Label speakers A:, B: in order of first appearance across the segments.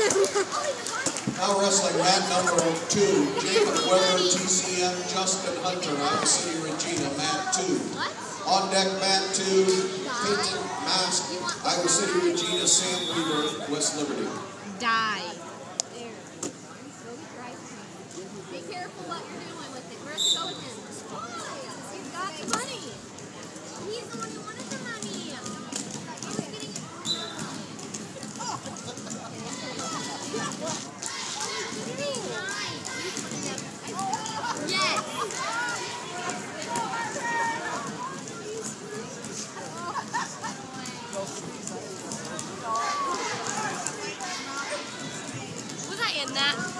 A: Now wrestling mat number two, Jacob Weber, TCM, Justin Hunter, Iowa City, Regina, mat two. On deck, mat two, Peyton Mask, Iowa City, Regina, Sam Weaver, West Liberty.
B: Die.
C: Was
B: I in that?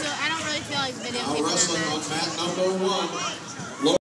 B: I really don't feel. I don't really feel like videoing
A: Now wrestling on mat number one,